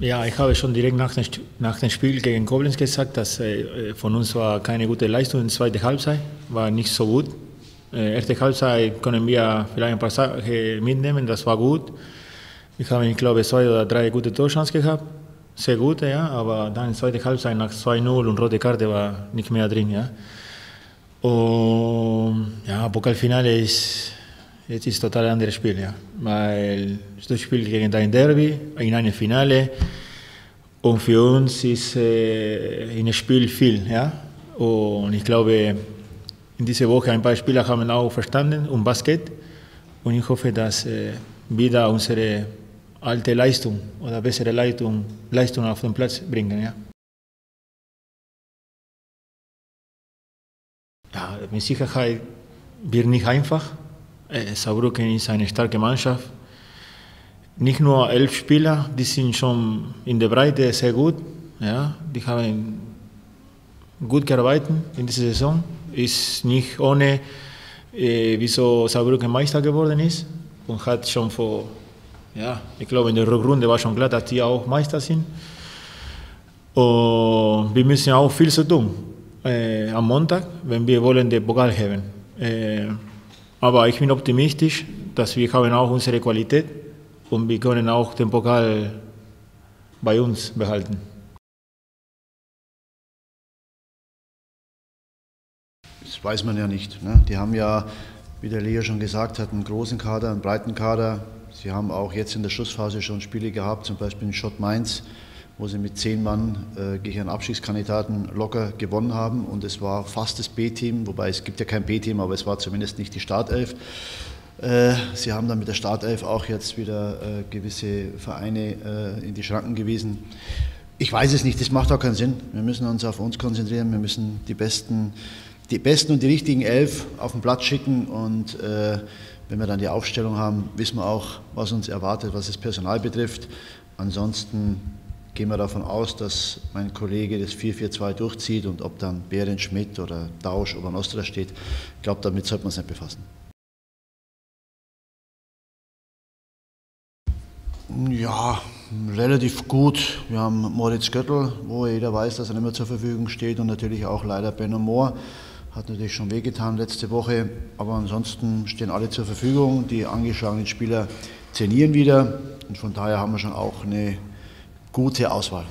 Ja, ich habe schon direkt nach dem, nach dem Spiel gegen Koblenz gesagt, dass äh, von uns war keine gute Leistung in der zweiten Halbzeit, war nicht so gut. Äh, erste Halbzeit können wir vielleicht ein paar Sachen mitnehmen, das war gut. Wir haben, ich glaube, zwei oder drei gute Torchancen gehabt, sehr gute, ja, aber dann in der zweiten Halbzeit nach 2-0 und rote Karte war nicht mehr drin, ja. Und ja, Pokalfinale ist Jetzt ist total anderes Spiel, ja. Weil du spielst gegen dein Derby in einem Finale und für uns ist äh, in Spiel viel, ja. Und ich glaube, in dieser Woche ein paar Spieler haben auch verstanden um Basket und ich hoffe, dass äh, wieder unsere alte Leistung oder bessere Leistung, Leistung auf den Platz bringen, ja. Ja, mit Sicherheit wird nicht einfach äh, Saarbrücken ist eine starke Mannschaft. Nicht nur elf Spieler, die sind schon in der Breite sehr gut. Ja, die haben gut gearbeitet in dieser Saison. Ist nicht ohne, äh, wieso Saarbrücken Meister geworden ist und hat schon vor, ja, ich glaube in der Rückrunde war schon klar, dass die auch Meister sind. Und wir müssen auch viel zu tun äh, am Montag, wenn wir wollen den Pokal haben. Äh, aber ich bin optimistisch, dass wir haben auch unsere Qualität und wir können auch den Pokal bei uns behalten. Das weiß man ja nicht. Ne? Die haben ja, wie der Leo schon gesagt hat, einen großen Kader, einen breiten Kader. Sie haben auch jetzt in der Schlussphase schon Spiele gehabt, zum Beispiel in Schott Mainz, wo sie mit zehn Mann äh, gegen einen Abstiegskandidaten locker gewonnen haben. Und es war fast das B-Team, wobei es gibt ja kein B-Team, aber es war zumindest nicht die Startelf. Äh, sie haben dann mit der Startelf auch jetzt wieder äh, gewisse Vereine äh, in die Schranken gewiesen. Ich weiß es nicht, das macht auch keinen Sinn. Wir müssen uns auf uns konzentrieren, wir müssen die besten, die besten und die richtigen Elf auf den Platz schicken und äh, wenn wir dann die Aufstellung haben, wissen wir auch, was uns erwartet, was das Personal betrifft. Ansonsten gehen wir davon aus, dass mein Kollege das 4-4-2 durchzieht und ob dann Behrens Schmidt oder Tausch oder Nostra steht, ich glaube, damit sollte man sich nicht befassen. Ja, relativ gut. Wir haben Moritz Göttl, wo jeder weiß, dass er nicht mehr zur Verfügung steht und natürlich auch leider Benno Mohr. Hat natürlich schon wehgetan letzte Woche, aber ansonsten stehen alle zur Verfügung. Die angeschlagenen Spieler trainieren wieder und von daher haben wir schon auch eine gute Auswahl.